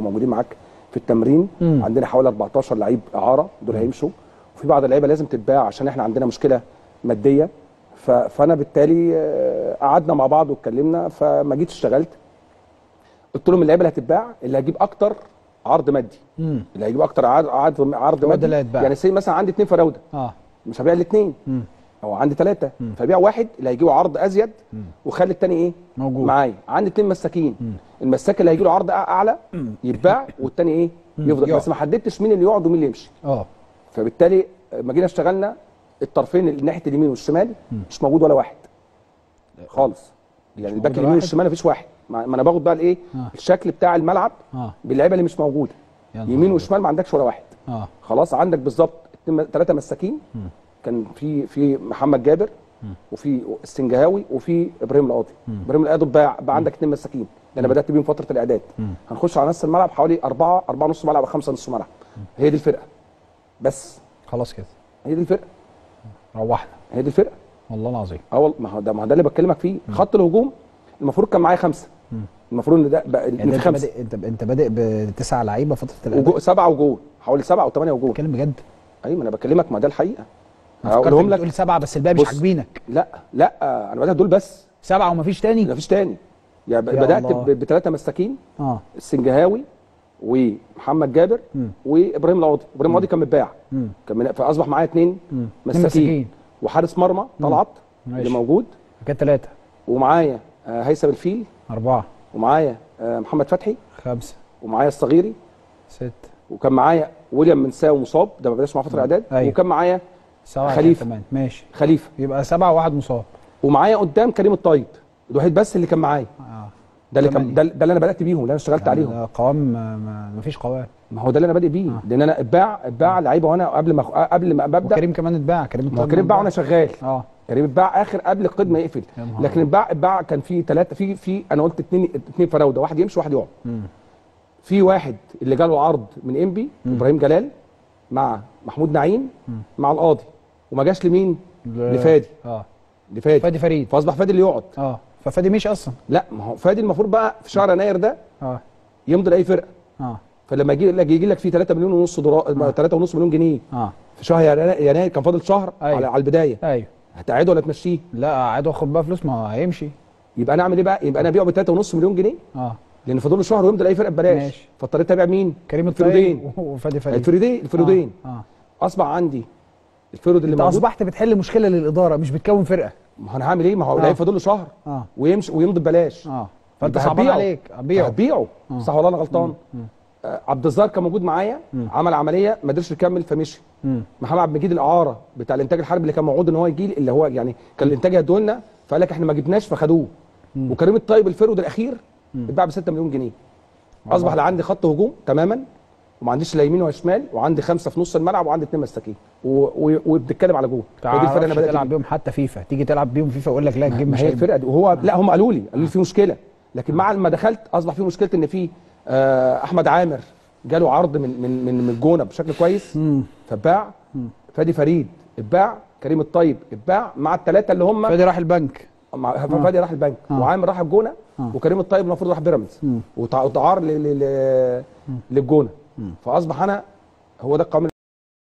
موجودين معاك في التمرين. مم. عندنا حوالي 14 لعيب إعارة دول هيمشوا. وفي بعض اللعيبة لازم تتباع عشان إحنا عندنا مشكلة مادية. ف... فأنا بالتالي آه، قعدنا مع بعض واتكلمنا فما جيت اشتغلت. قلت لهم اللعيبة اللي هتتباع اللي هجيب أكتر عرض مادي. امم اللي هيجيب أكتر عرض عرض, مادي. يعني سي مثلا عندي اثنين فراودة. آه. مش هبيع الاثنين مم. أو عندي ثلاثة فبيع واحد اللي هيجيبه عرض أزيد وخلي الثاني إيه؟ موجود. معايا. عندي اثنين مساكين. المساك اللي هيجي له عرض أعلى يتباع والثاني إيه؟ يفضل. بس ما حددتش مين اللي يقعد ومين اللي يمشي. آه. فبالتالي لما جينا اشتغلنا الطرفين اللي ناحية اليمين والشمال مش موجود ولا واحد. خالص. يعني الباك اليمين؟ والشمال مفيش واحد. ما أنا باخد بقى الإيه؟ آه. الشكل بتاع الملعب آه. باللعيبة اللي مش موجودة. يمين. وشمال ما عندكش ولا واحد. آه. خلاص عندك بالظبط ثلاثة مساكين. كان في في محمد جابر وفي السنجهاوي وفي إبراهيم القاضي. إبراهيم القاضي باع بقى عندك اثنين مساكين. أنا بدأت بيهم فترة الإعداد. هنخش على نص الملعب حوالي أربعة أربعة نص ملعب خمسة نص ملعب. هي دي الفرقة. بس. خلاص كده. هي دي الفرقة. روحنا. هي دي الفرقة. والله العظيم. آه والله ما هو ده ما هو ده اللي بكلمك فيه. خط الهجوم المفروض كان معايا خمسة. المفروض إن ده بقى يعني أنت خمسة. بادئ أنت أنت بادئ بتسع لعيبة فترة الإعداد؟ وجو سبعة وجول. حوالي سبعة أو ثمانيه وجول. بتكلم بجد؟ أيوه أنا بكلمك ما ده الحقيقة. هقولهم لك. بتقول سبعة بس الباقي مش. عاجبينك. لا لا أنا بدأت دول بس. سبعة ومفيش تاني؟ مفيش تاني. يعني بدأت. بثلاثة مساكين آه. السنجهاوي ومحمد جابر مم. وإبراهيم القاضي إبراهيم القاضي كان متباع. كان من... فأصبح معايا اثنين مساكين. وحارس مرمى طلعت. اللي موجود. كده ثلاثة ومعايا آه، هيثم الفيل. أربعة. ومعايا آه، محمد فتحي. خمسة. ومعايا الصغيري. ستة. وكان معايا ويليام منساو مصاب ده ما بدأش معاه فترة إعداد. أيوة. وكان معايا كمان ماشي. خليفة. يبقى سبعة وواحد مصاب. ومعايا قدام كريم الطيب الوحيد بس اللي كان معايا. آه. ده اللي كان. ده, ده اللي أنا بدأت بيهم اللي أنا اشتغلت يعني عليهم. قوام ما- مفيش قوام. ما هو ده اللي أنا بادئ بيه. لأن أنا اتباع اتباع لعيبة وأنا قبل ما قبل ما ببدا وكريم كمان اتباع. كريم ما كريم باع اتباع. وأنا شغال. آه. كريم اتباع آخر قبل القيد ما يقفل. لكن اتباع اتباع كان في ثلاثة في في أنا قلت اثنين اثنين فراوده واحد يمشي وواحد يقعد. في واحد اللي جاله عرض من إنبي إبراهيم جلال مع محمود نعيم مع القاضي. وما جاش لمين؟ ل- لفادي. آه. لفادي. فادي فريد. فاصبح فادي اللي يقعد. آه. ففادي مشي أصلا. لا ما هو فادي المفروض بقى في شهر يناير ده آه. يمضي لأي فرقة. آه. فلما يجي لك يجي لك فيه 3 مليون ونص دولار 3 ونص مليون جنيه. آه. في شهر ينا- يناير كان فاضل شهر أيوة. على, على البداية. أيوه. هتقعده ولا تمشيه؟ لا قاعد وأخد بقى فلوس ما هو هيمشي. يبقى أنا أعمل إيه بقى؟ يبقى أنا أبيعه ب 3 ونص مليون جنيه؟ آه. لأن فاضل له شهر ويمضي لأي فرقة ببلاش. ماشي. فاضطريت أبيع مين؟ كريم الفرودين. الطيب وفادي فريد. الفرودين الفرودين. آه, آه. أصبح عندي الفرود اللي انت موجود أصبحت بتحل مشكلة للإدارة مش بتكون فرقة. ما أنا هعمل إيه؟ ما هو آه. فاضل له شهر آه. ويمشي ويمضي ببلاش. آه. فأنت صعبان. عليك. ابيعه هتبيعه. صح ولا أنا غلطان؟ آه عبد الزار كان موجود معايا عمل عملية ما قدرش يكمل فمشي. مم. محمد عبد المجيد الإعارة بتاع الإنتاج الحربي اللي كان موعود إن هو يجي اللي هو يعني كان الإنتاج هيدوه لنا فقال لك إحنا ما جبناش فخدوه. وكريم الطيب ال forward الأخير اتباع ب 6 مليون جنيه. أصبح لا عندي خط هجوم تماما. وما عنديش لا يمين ولا شمال وعندي خمسة في نص الملعب وعندي اثنين مساكين وبتتكلم على جول هي دي الفرقة أنا بدأت تلعب. بيهم حتى فيفا. تيجي تلعب بيهم فيفا يقول لك لا ال game مش هي. الفرقة دي. وهو لا هم قالوا لي قالوا لي في مشكلة. لكن مع ما دخلت أصبح في مشكلة إن في آه، أحمد عامر جاله عرض من من من من الجونة بشكل كويس مم. فاتباع فادي فريد اتباع. كريم الطيب اتباع. مع الثلاثه اللي هم فادي راح البنك. مع فادي راح البنك. آه. وعامر راح الجونة. آه. وكريم الطيب المفروض راح بيراميدز. وتع- وتعار للجونة. فأصبح أنا هو ده القوام